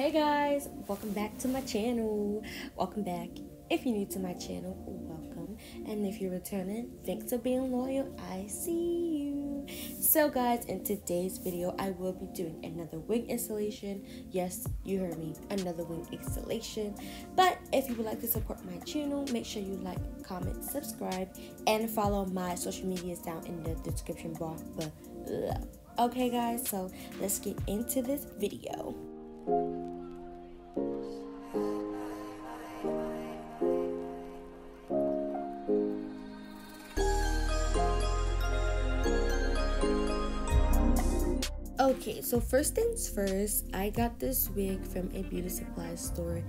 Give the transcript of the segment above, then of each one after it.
Hey guys, welcome back to my channel. Welcome back. If you're new to my channel, welcome. And if you're returning, thanks for being loyal. I see you. So guys, in today's video, I will be doing another wig installation. Yes, you heard me, another wig installation. But if you would like to support my channel, make sure you like, comment, subscribe, and follow my social medias down in the description bar below. Okay guys, so let's get into this video. Okay, so first things first, I got this wig from a beauty supply store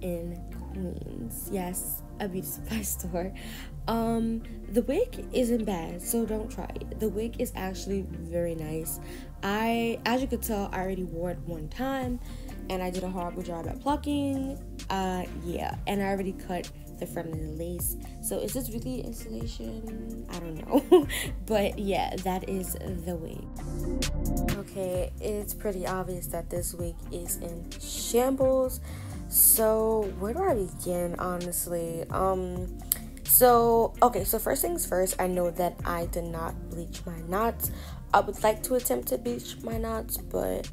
in Queens. Yes, a beauty supply store. Um, the wig isn't bad, so don't try it. The wig is actually very nice. I, as you could tell, I already wore it one time, and I did a horrible job at plucking. Uh, yeah, and I already cut the the lace. So is this really installation? I don't know. but yeah, that is the wig. Okay, it's pretty obvious that this wig is in shambles. So where do I begin honestly? Um so okay, so first things first, I know that I did not bleach my knots. I would like to attempt to bleach my knots, but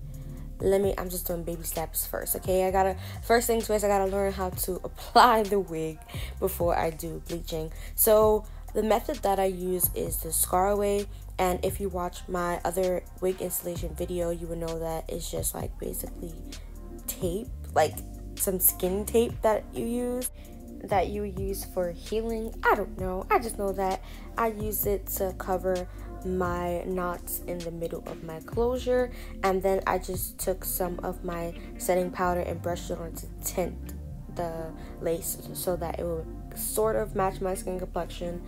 let me i'm just doing baby steps first okay? I gotta first things first i gotta learn how to apply the wig before i do bleaching. So the method that i use is the ScarAway and if you watch my other wig installation video you would know that it's just like basically tape like some skin tape that you use that you use for healing. I don't know. I just know that i use it to cover my knots in the middle of my closure and then I just took some of my setting powder and brushed it on to tint the lace so that it would sort of match my skin complexion.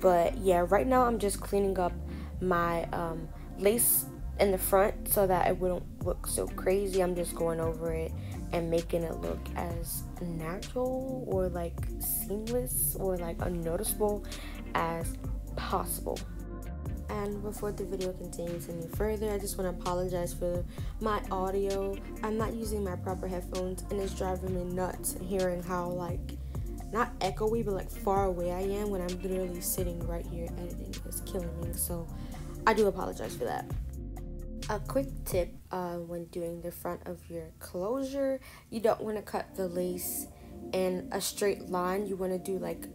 But yeah right now I'm just cleaning up my um, lace in the front so that it wouldn't look so crazy. I'm just going over it and making it look as natural or like seamless or like unnoticeable as possible and before the video continues any further, I just want to apologize for my audio. I'm not using my proper headphones and it's driving me nuts hearing how like not echoey but like far away I am when I'm literally sitting right here editing. It's killing me. So I do apologize for that. A quick tip uh, when doing the front of your closure, you don't want to cut the lace in a straight line. You want to do like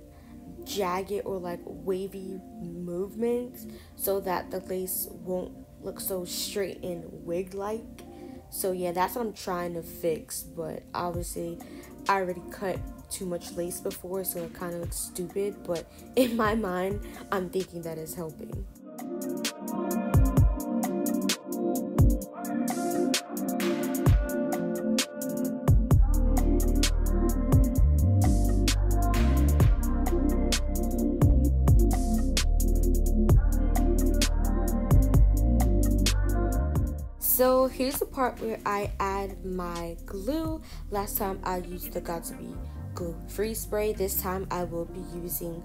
jagged or like wavy movements so that the lace won't look so straight and wig like. So yeah, that's what I'm trying to fix, but obviously I already cut too much lace before so it kind of looks stupid, but in my mind, I'm thinking that is helping. So here's the part where I add my glue. Last time I used the Got2b glue free spray. This time I will be using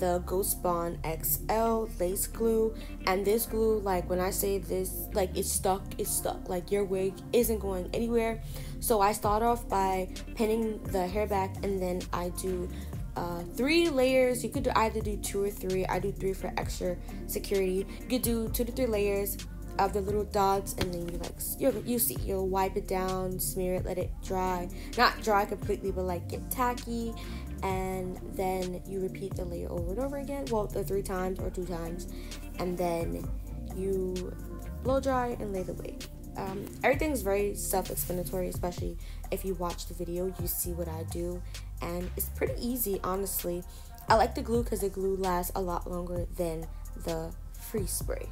the Ghost Bond XL lace glue. And this glue, like when I say this, like it's stuck, it's stuck. Like your wig isn't going anywhere. So I start off by pinning the hair back and then I do uh, three layers. You could either do two or three. I do three for extra security. You could do two to three layers of the little dots and then you like you you see you'll wipe it down smear it let it dry. Not dry completely but like get tacky and then you repeat the layer over and over again. Well the three times or two times and then you blow dry and lay the wig um, everything's very self-explanatory especially if you watch the video you see what i do and it's pretty easy honestly. I like the glue because the glue lasts a lot longer than the free spray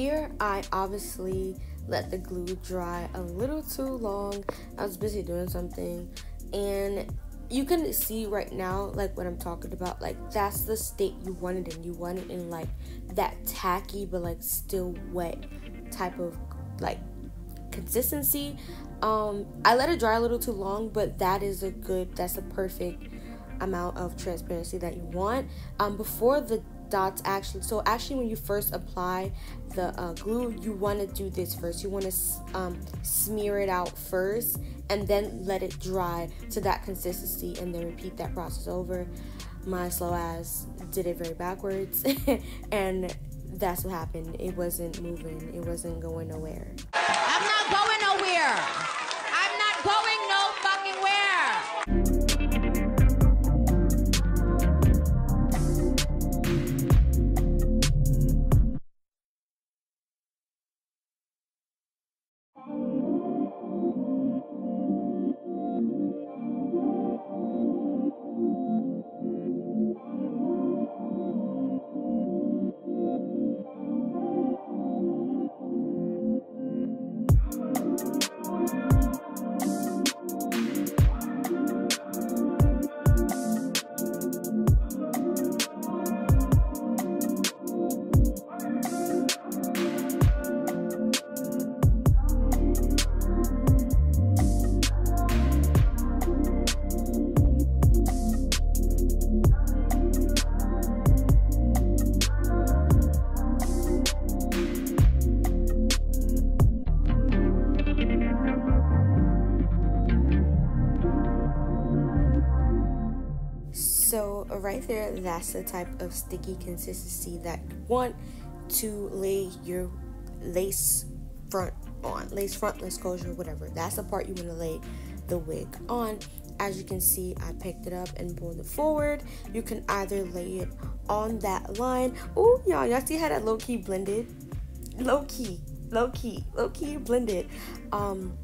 Here, I obviously let the glue dry a little too long. I was busy doing something, and you can see right now, like what I'm talking about, like that's the state you wanted and You want it in like that tacky but like still wet type of like consistency. Um, I let it dry a little too long, but that is a good, that's a perfect amount of transparency that you want. Um, before the dots actually so actually when you first apply the uh, glue you want to do this first. You want to um, smear it out first and then let it dry to that consistency and then repeat that process over. My slow ass did it very backwards and that's what happened. It wasn't moving. It wasn't going nowhere. I'm not going nowhere that's the type of sticky consistency that you want to lay your lace front on. Lace front, lace closure, whatever. That's the part you want to lay the wig on. As you can see, I picked it up and pulled it forward. You can either lay it on that line. Oh, y'all, y'all see how that low key blended? Low key, low key, low key blended. Um,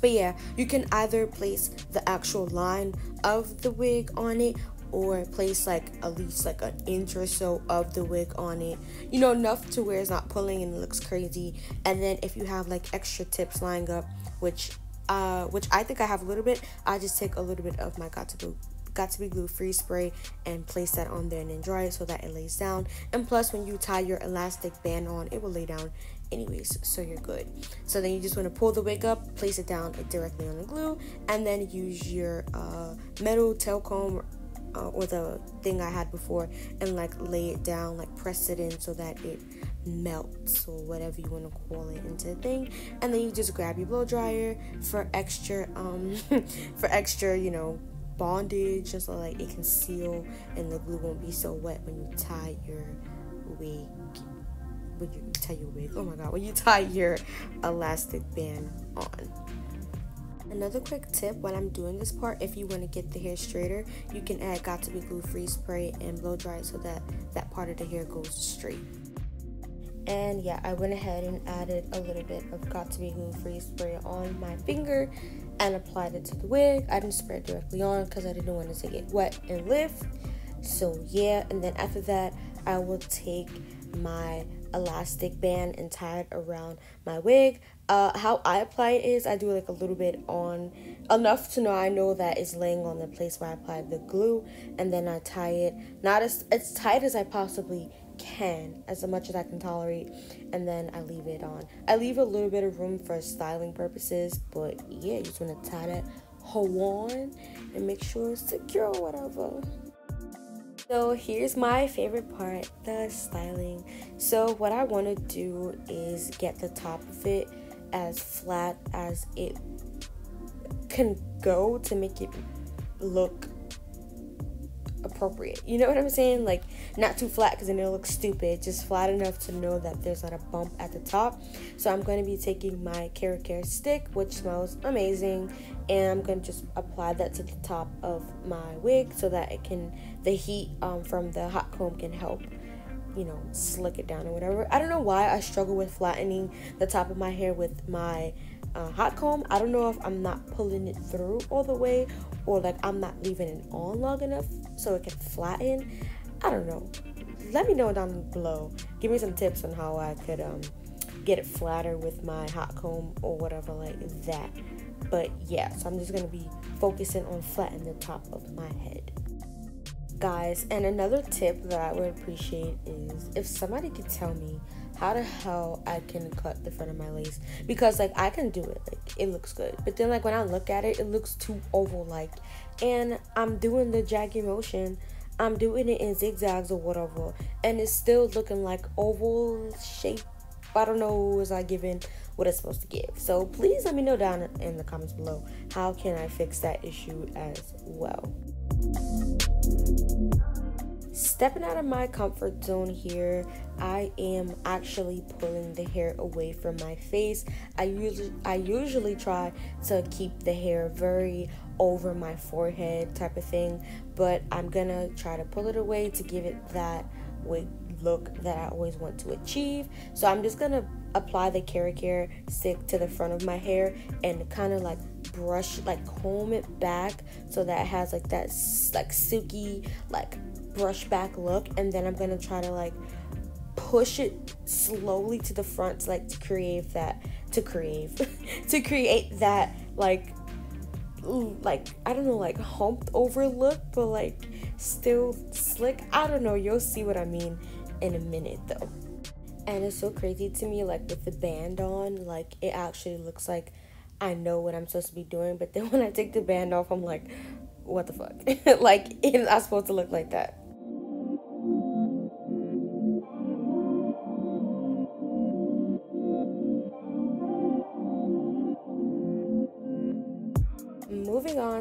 but yeah, you can either place the actual line of the wig on it or place like at least like an inch or so of the wig on it. You know enough to where it's not pulling and it looks crazy. And then if you have like extra tips lying up which uh which i think i have a little bit i just take a little bit of my got to glue Got2b glue free spray and place that on there and then dry it so that it lays down. And plus when you tie your elastic band on it will lay down anyways so you're good. So then you just want to pull the wig up place it down directly on the glue and then use your uh, metal tail comb uh, or the thing I had before and like lay it down, like press it in so that it melts or whatever you want to call it into the thing. And then you just grab your blow dryer for extra, um, for extra, you know, bondage, just so like it can seal and the glue won't be so wet when you tie your wig. When you tie your wig, oh my god, when you tie your elastic band on. Another quick tip when I'm doing this part, if you want to get the hair straighter, you can add Got2b glue free spray and blow dry so that that part of the hair goes straight. And yeah, I went ahead and added a little bit of Got2b glue free spray on my finger and applied it to the wig. I didn't spray it directly on because I didn't want it to get wet and lift. So yeah, and then after that, I will take my elastic band and tie it around my wig. Uh, how I apply it is I do like a little bit on enough to know I know that it's laying on the place where I applied the glue, and then I tie it not as as tight as I possibly can, as much as I can tolerate, and then I leave it on. I leave a little bit of room for styling purposes, but yeah, you just want to tie that hoe on and make sure it's secure whatever. So here's my favorite part, the styling. So what I want to do is get the top of it as flat as it can go to make it look appropriate. You know what I'm saying? Like not too flat because then it'll look stupid. Just flat enough to know that there's not a bump at the top. So I'm going to be taking my KeraCare stick, which smells amazing, and I'm going to just apply that to the top of my wig so that it can the heat um, from the hot comb can help you know slick it down or whatever. I don't know why I struggle with flattening the top of my hair with my hot comb. I don't know if I'm not pulling it through all the way or like I'm not leaving it on long enough so it can flatten. I don't know. Let me know down below. Give me some tips on how I could um, get it flatter with my hot comb or whatever like that. But yeah, so I'm just gonna be focusing on flattening the top of my head. Guys, and another tip that I would appreciate is if somebody could tell me how the hell I can cut the front of my lace because like I can do it like it looks good but then like when I look at it it looks too oval like and I'm doing the jaggy motion I'm doing it in zigzags or whatever, and it's still looking like oval shape. I don't know was I giving what it's supposed to give. So please let me know down in the comments below how can I fix that issue as well. Stepping out of my comfort zone here, I am actually pulling the hair away from my face. I usually I usually try to keep the hair very over my forehead type of thing, but I'm gonna try to pull it away to give it that wig look that I always want to achieve. So I'm just gonna apply the Care stick to the front of my hair and kind of like brush like comb it back so that it has like that like silky like brush back look and then I'm gonna try to like push it slowly to the front to like to create that to create to create that like like I don't know like humped over look but like still slick. I don't know. You'll see what I mean in a minute though. And it's so crazy to me like with the band on like it actually looks like I know what I'm supposed to be doing but then when I take the band off I'm like what the fuck? Like it's not supposed to look like that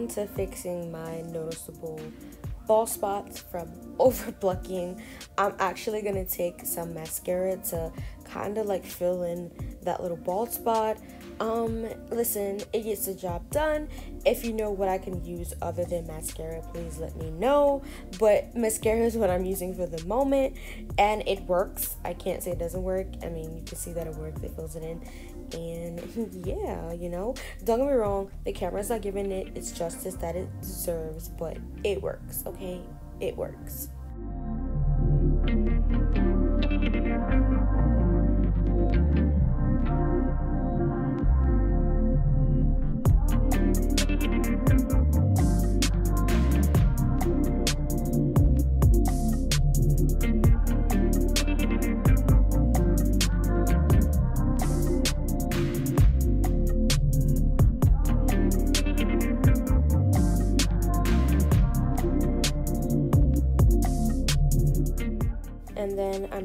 to fixing my noticeable bald spots from over plucking, I'm actually gonna take some mascara to kind of like fill in that little bald spot. Um, listen, it gets the job done. If you know what I can use other than mascara, please let me know. But mascara is what I'm using for the moment, and it works. I can't say it doesn't work. I mean, you can see that it works. It fills it in, and yeah, you know, don't get me wrong. The camera's not giving it its justice that it deserves, but it works. Okay, it works.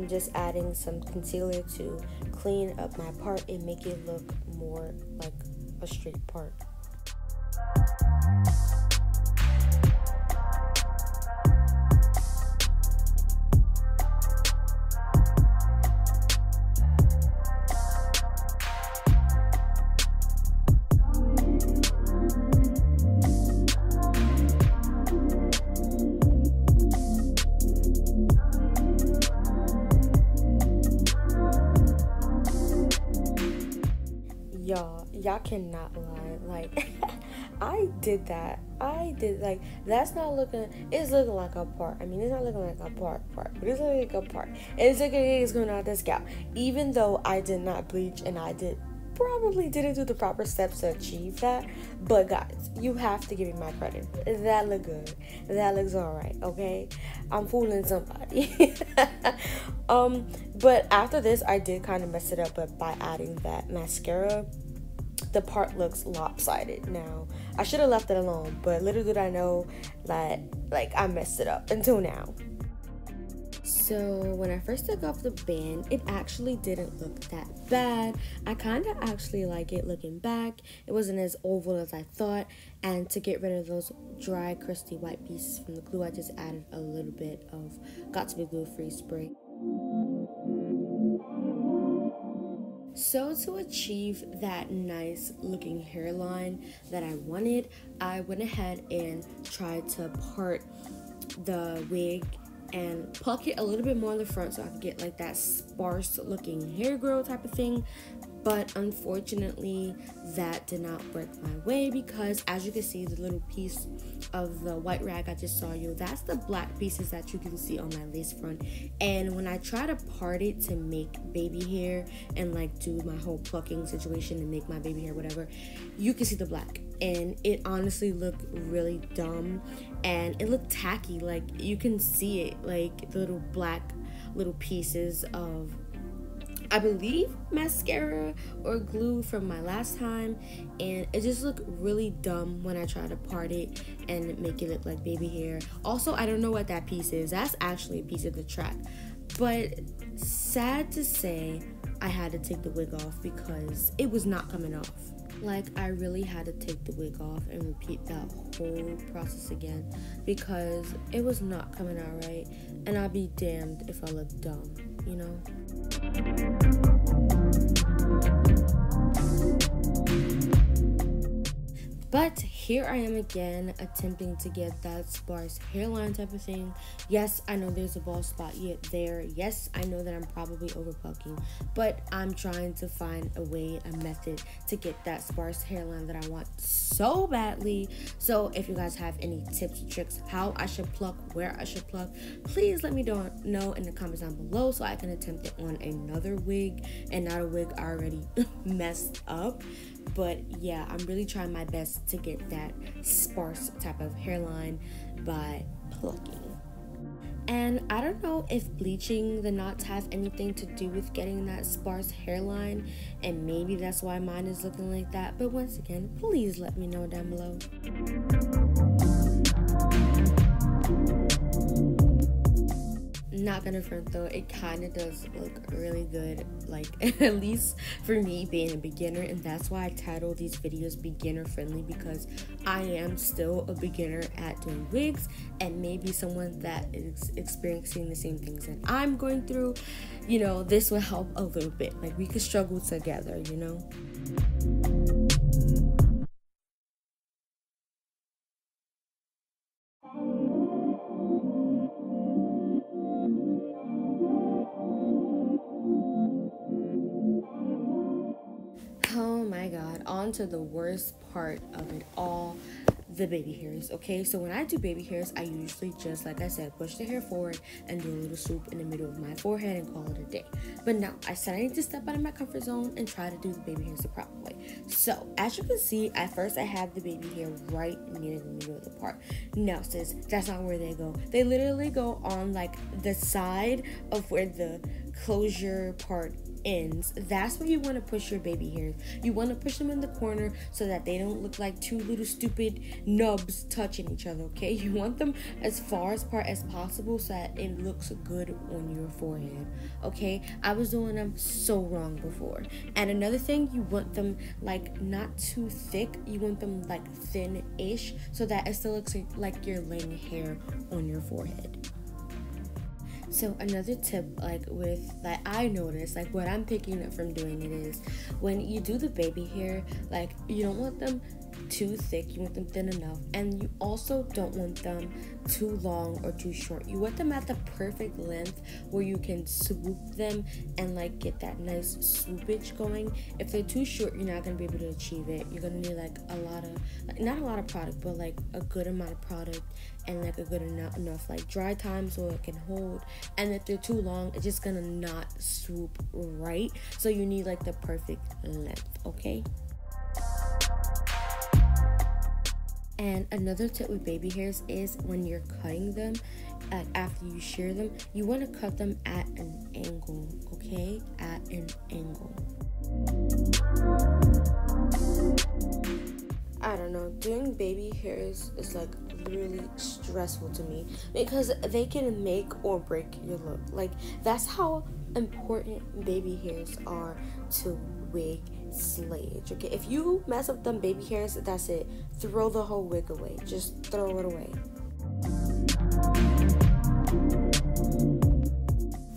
Just adding some concealer to clean up my part and make it look more like a straight part. Cannot lie like i did that. I did like that's not looking it's looking like a part. I mean it's not looking like a part part but it's looking like a part. It's looking like it's going out the scalp even though i did not bleach and i did probably didn't do the proper steps to achieve that but guys you have to give me my credit. That look good. That looks all right okay? I'm fooling somebody. Um but after this i did kind of mess it up but by adding that mascara the part looks lopsided now i should have left it alone but little did i know that like i messed it up until now so when I first took off the band, it actually didn't look that bad. I kind of actually like it looking back. It wasn't as oval as I thought. And to get rid of those dry, crusty white pieces from the glue, I just added a little bit of Got2b Glue Free Spray. So to achieve that nice looking hairline that I wanted, I went ahead and tried to part the wig and pluck it a little bit more in the front so I could get like that sparse looking hair grow type of thing but unfortunately that did not work my way because as you can see the little piece of the white rag I just saw you that's the black pieces that you can see on my lace front. And when I try to part it to make baby hair and like do my whole plucking situation and make my baby hair whatever you can see the black. And it honestly looked really dumb and it looked tacky. Like you can see it like the little black little pieces of I believe mascara or glue from my last time and it just looked really dumb when I tried to part it and make it look like baby hair. Also, I don't know what that piece is. That's actually a piece of the track. But sad to say, I had to take the wig off because it was not coming off. Like, I really had to take the wig off and repeat that whole process again because it was not coming out right. And I'd be damned if I looked dumb, you know? But here I am again attempting to get that sparse hairline type of thing. Yes, I know there's a bald spot yet there. Yes, I know that I'm probably over plucking, but I'm trying to find a way, a method to get that sparse hairline that I want so badly. So if you guys have any tips tricks how I should pluck, where I should pluck, please let me know in the comments down below so I can attempt it on another wig and not a wig already messed up. But yeah, I'm really trying my best to get that sparse type of hairline by plucking. And I don't know if bleaching the knots have anything to do with getting that sparse hairline, and maybe that's why mine is looking like that. But once again, please let me know down below. Not gonna front though, it kind of does look really good. Like, at least for me being a beginner, and that's why I title these videos beginner friendly because I am still a beginner at doing wigs, and maybe someone that is experiencing the same things that I'm going through, you know, this will help a little bit. Like, we could struggle together, you know. To the worst part of it all the baby hairs okay? So when i do baby hairs i usually just like i said push the hair forward and do a little swoop in the middle of my forehead and call it a day. But now i said i need to step out of my comfort zone and try to do the baby hairs the proper way. So as you can see at first i have the baby hair right near the middle of the part. No sis that's not where they go. They literally go on like the side of where the closure part ends, that's where you want to push your baby hairs. You want to push them in the corner so that they don't look like two little stupid nubs touching each other, okay? You want them as far apart as possible so that it looks good on your forehead, okay? I was doing them so wrong before. And another thing, you want them like not too thick, you want them like thin ish so that it still looks like you're laying hair on your forehead. So another tip, like with that I noticed, like what I'm picking up from doing it is when you do the baby hair, like you don't want them too thick, you want them thin enough, and you also don't want them too long or too short. You want them at the perfect length where you can swoop them and like get that nice swoopage going. If they're too short, you're not gonna be able to achieve it. You're gonna need like a lot of, not a lot of product, but like a good amount of product and like a good enough, enough like dry time so it can hold. And if they're too long, it's just gonna not swoop right. So you need like the perfect length, okay? And another tip with baby hairs is when you're cutting them, uh, after you shear them, you want to cut them at an angle, okay? At an angle. I don't know, doing baby hairs is like really stressful to me because they can make or break your look. Like, that's how important baby hairs are to wig slayage. Okay, if you mess up them baby hairs, that's it. Throw the whole wig away. Just throw it away.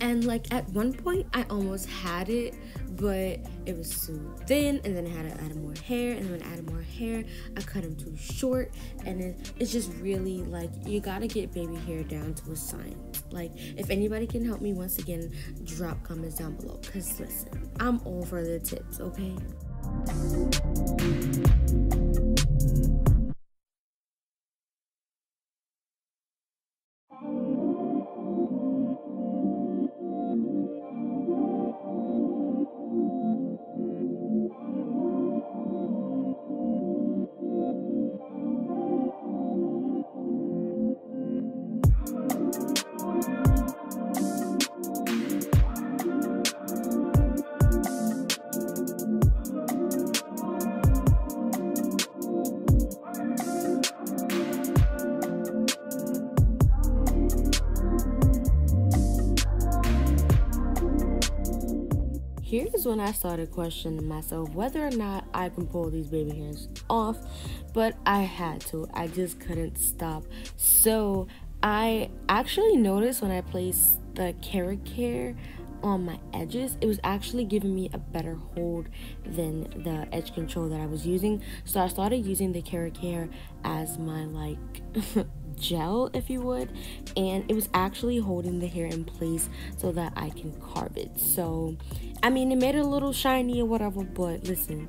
And like at one point, I almost had it but it was too thin and then I had to add more hair and then when I added more hair I cut them too short and it, it's just really like you gotta get baby hair down to a science. Like if anybody can help me once again drop comments down below because listen I'm all for the tips okay when I started questioning myself whether or not I can pull these baby hairs off, but I had to. I just couldn't stop. So I actually noticed when I placed the KeraCare on my edges it was actually giving me a better hold than the edge control that I was using so I started using the KeraCare as my like gel if you would and it was actually holding the hair in place so that I can carve it. So I mean it made it a little shiny or whatever but listen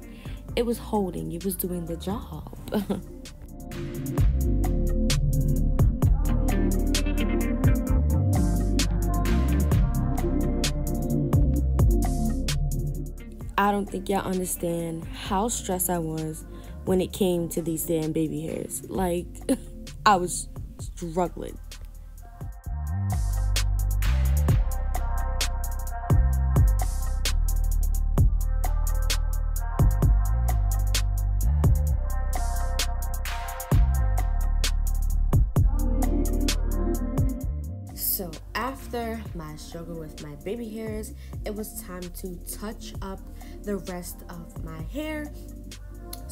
it was holding. It was doing the job. I don't think y'all understand how stressed I was when it came to these damn baby hairs. Like, I was struggling. So after my struggle with my baby hairs, it was time to touch up the rest of my hair.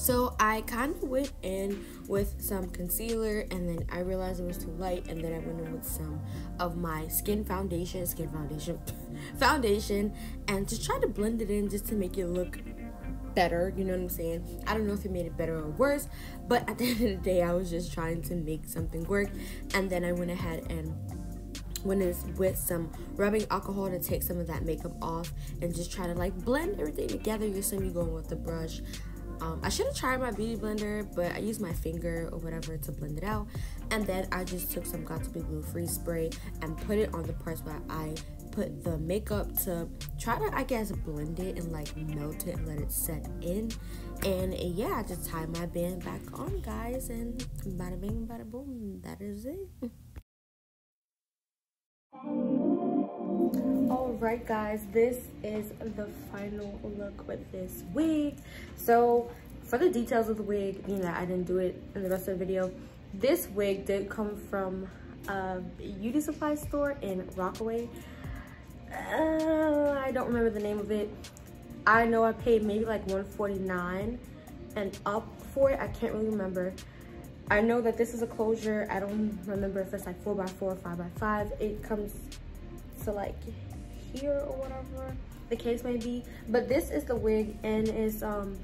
So I kind of went in with some concealer and then I realized it was too light and then I went in with some of my skin foundation, skin foundation, foundation and just try to blend it in just to make it look better, you know what I'm saying? I don't know if it made it better or worse, but at the end of the day, I was just trying to make something work. And then I went ahead and when it's with some rubbing alcohol to take some of that makeup off and just try to like blend everything together. You see me going with the brush. Um, I should have tried my beauty blender, but I used my finger or whatever to blend it out. And then I just took some Got2b Glue Free Spray and put it on the parts where I put the makeup to try to, I guess, blend it and like melt it and let it set in. And yeah, I just tied my band back on, guys, and bada bing, bada boom, that is it. Alright guys, this is the final look with this wig. So for the details of the wig, you know, I didn't do it in the rest of the video. This wig did come from a beauty supply store in Rockaway. Uh, I don't remember the name of it. I know I paid maybe like 149 and up for it. I can't really remember. I know that this is a closure. I don't remember if it's like 4x4 or 5x5. It comes to like here or whatever the case may be. But this is the wig and it's um,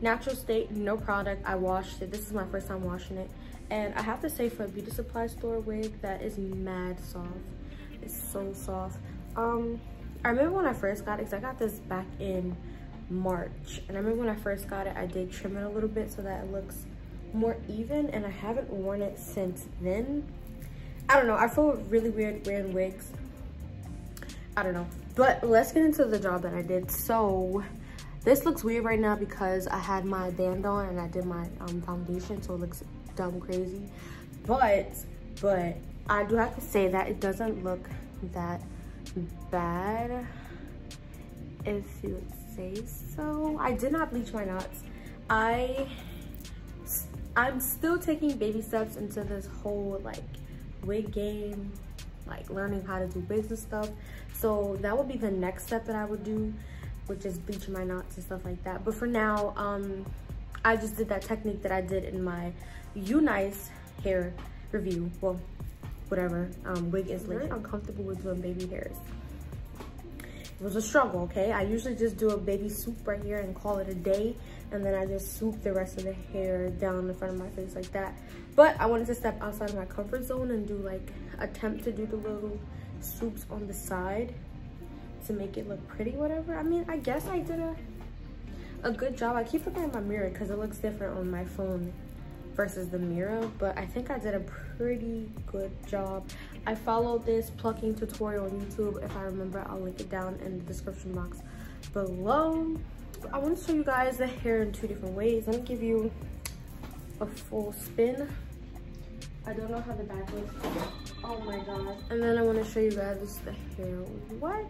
natural state, no product. I washed it. This is my first time washing it. And I have to say for a beauty supply store wig, that is mad soft. It's so soft. Um, I remember when I first got it, because I got this back in March. And I remember when I first got it, I did trim it a little bit so that it looks more even and I haven't worn it since then. I don't know, I feel really weird wearing wigs. I don't know. But let's get into the job that I did. So this looks weird right now because I had my band on and I did my um, foundation so it looks dumb crazy. But, but I do have to say that it doesn't look that bad if you would say so. I did not bleach my knots. I I'm still taking baby steps into this whole like wig game, like learning how to do business stuff. So that would be the next step that I would do, which is bleaching my knots and stuff like that. But for now, um, I just did that technique that I did in my UNice hair review. Well, whatever, um, wig installation. Very uncomfortable with doing baby hairs. It was a struggle, okay? I usually just do a baby swoop right here and call it a day and then I just swoop the rest of the hair down in front of my face like that. But I wanted to step outside of my comfort zone and do like, attempt to do the little swoops on the side to make it look pretty, whatever. I mean, I guess I did a, a good job. I keep looking at my mirror because it looks different on my phone versus the mirror, but I think I did a pretty good job. I followed this plucking tutorial on YouTube. If I remember, I'll link it down in the description box below. I want to show you guys the hair in two different ways. Let me give you a full spin. I don't know how the back looks. Oh my god. And then I want to show you guys the hair What?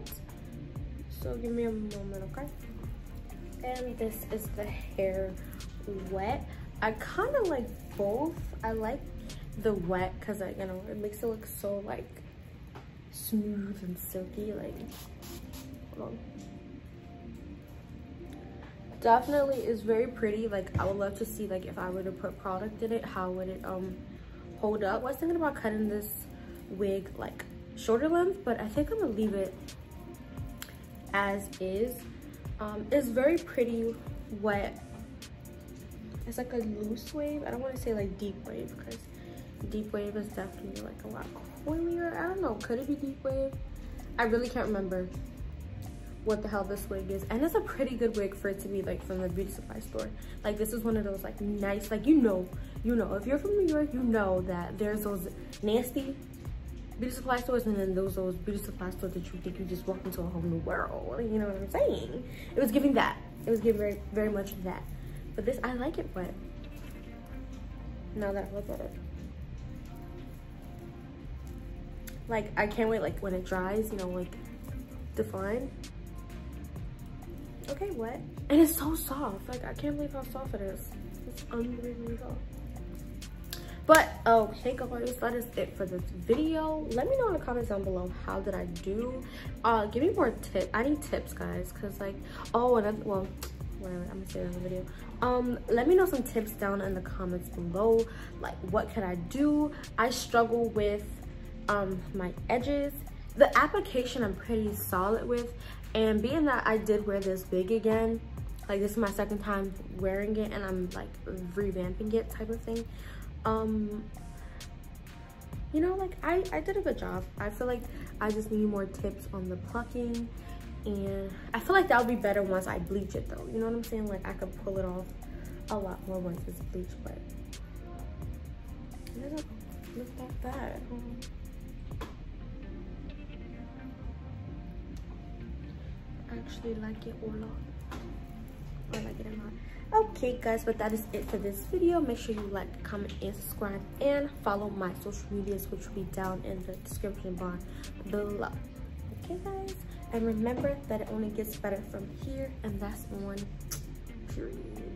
So give me a moment, okay? And this is the hair wet. I kind of like both. I like the wet because, I, you know, it makes it look so like smooth and silky. Like, hold on definitely is very pretty. Like I would love to see like if I were to put product in it, how would it um hold up? I was thinking about cutting this wig like shorter length, but I think I'm gonna leave it as is. Um, it's very pretty wet. It's like a loose wave. I don't want to say like deep wave because deep wave is definitely like a lot coilier. I don't know. Could it be deep wave? I really can't remember what the hell this wig is and it's a pretty good wig for it to be like from the beauty supply store like this is one of those like nice like you know you know if you're from new york you know that there's those nasty beauty supply stores and then those those beauty supply stores that you think you just walk into a whole new world you know what i'm saying? It was giving that. It was giving very very much that. But this i like it but now that i look at it. Like i can't wait like when it dries you know like define okay what? And it's so soft. Like i can't believe how soft it is. It's unbelievably soft but okay guys that is it for this video. Let me know in the comments down below how did i do? Uh give me more tips i need tips guys because like oh and well whatever i'm gonna say that in the video. Um let me know some tips down in the comments below like what can i do? I struggle with um my edges. The application i'm pretty solid with and being that i did wear this wig again like this is my second time wearing it and i'm like revamping it type of thing um you know like i i did a good job. I feel like i just need more tips on the plucking and i feel like that would be better once i bleach it though. You know what i'm saying? Like i could pull it off a lot more once it's bleached but it doesn't look like that bad actually like it or not or like it or not okay guys but that is it for this video. Make sure you like comment and subscribe and follow my social medias which will be down in the description bar below. Okay guys? And remember that it only gets better from here and that's on period